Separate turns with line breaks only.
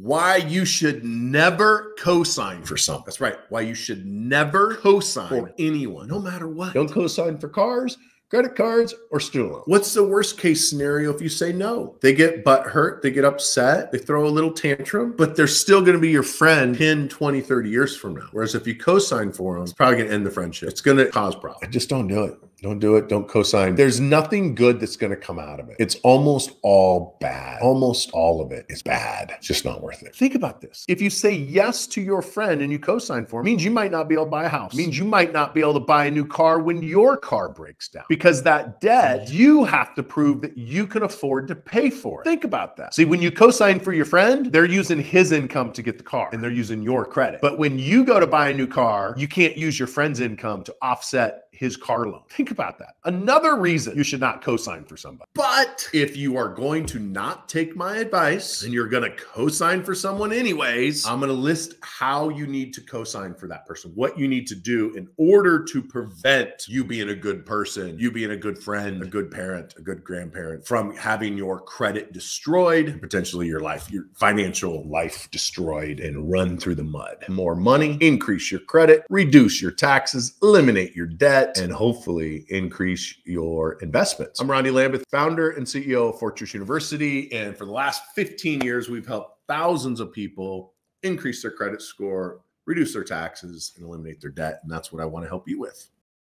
why you should never co-sign for something. That's right. Why you should never co-sign for anyone, no matter what.
Don't co-sign for cars credit cards or student loans.
What's the worst case scenario if you say no? They get butt hurt, they get upset, they throw a little tantrum, but they're still going to be your friend 10, 20, 30 years from now. Whereas if you co-sign for them, it's probably going to end the friendship. It's going to cause problems.
I just don't do it. Don't do it. Don't co-sign. There's nothing good that's going to come out of it. It's almost all bad. Almost all of it is bad. It's just not worth it.
Think about this. If you say yes to your friend and you co-sign for him, means you might not be able to buy a house. means you might not be able to buy a new car when your car breaks down. Because that debt, you have to prove that you can afford to pay for it. Think about that. See, when you co-sign for your friend, they're using his income to get the car and they're using your credit. But when you go to buy a new car, you can't use your friend's income to offset his car loan. Think about that. Another reason you should not co-sign for somebody. But if you are going to not take my advice and you're going to co-sign for someone anyways, I'm going to list how you need to co-sign for that person, what you need to do in order to prevent you being a good person, you being a good friend, a good parent, a good grandparent from having your credit destroyed, potentially your life, your financial life destroyed and run through the mud. More money, increase your credit, reduce your taxes, eliminate your debt and hopefully increase your investments. I'm Rondi Lambeth, founder and CEO of Fortress University. And for the last 15 years, we've helped thousands of people increase their credit score, reduce their taxes, and eliminate their debt. And that's what I want to help you with.